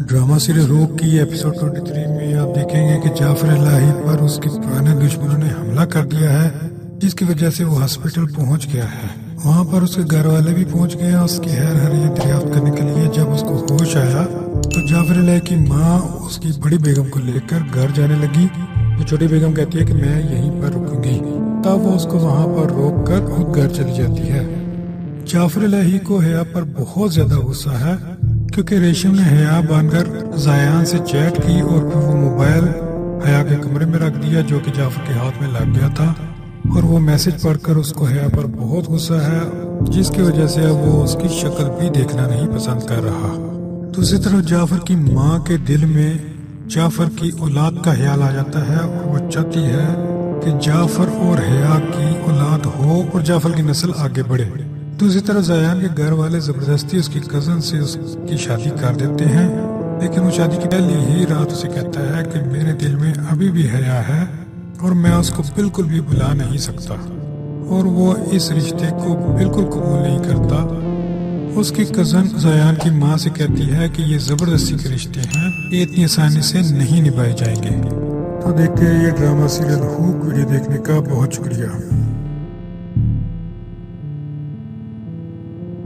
Drama series रोक की episode 23 में। आप देखेंगे कि जाफ़र लाही पर उसके पुराने दुश्मनों ने हमला कर दिया है, जिसकी वजह से वो हॉस्पिटल पहुँच गया है। वहाँ पर उसके घर वाले भी पहुँच गए उसकी हैर हरियत दरियाफ्त करने के लिए। जब उसको होश आया तो जाफ़र लाही की माँ उसकी बड़ी बेगम को लेकर घर जाने लगी तो छोटी बेगम कहती है कि मैं यहीं पर रुकूँगी। तब वो उसको वहाँ पर रोक कर खुद घर चली जाती है। जाफ़र लही को हया पर बहुत ज़्यादा गुस्सा है, क्योंकि रेशम ने हया बांधकर जायान से चैट की और फिर वो मोबाइल हया के कमरे में रख दिया जो कि जाफ़र के हाथ में लग गया था। और वो मैसेज पढ़कर उसको हया पर बहुत गुस्सा है, जिसकी वजह से अब वो उसकी शक्ल भी देखना नहीं पसंद कर रहा। दूसरी तरफ़ जाफ़र की माँ के दिल में जाफ़र की औलाद का ख्याल आ जाता है और वो चाहती है कि जाफ़र और हया की औलाद हो और जाफ़र की नस्ल आगे बढ़े। दूसरी तरफ़ जयान के घर वाले ज़बरदस्ती उसकी कज़न से उसकी शादी कर देते हैं। लेकिन वो शादी की पहली ही रात उसे कहता है कि मेरे दिल में अभी भी हया है और मैं उसको बिल्कुल भी भुला नहीं सकता। और वो इस रिश्ते को बिल्कुल कबूल नहीं करता। उसकी कज़न जयान की माँ से कहती है कि ये ज़बरदस्ती के रिश्ते हैं, ये इतनी आसानी से नहीं निभाए जाएँगे। तो देखते ये ड्रामा सीरियल हुक वीडियो देखने का बहुत शुक्रिया।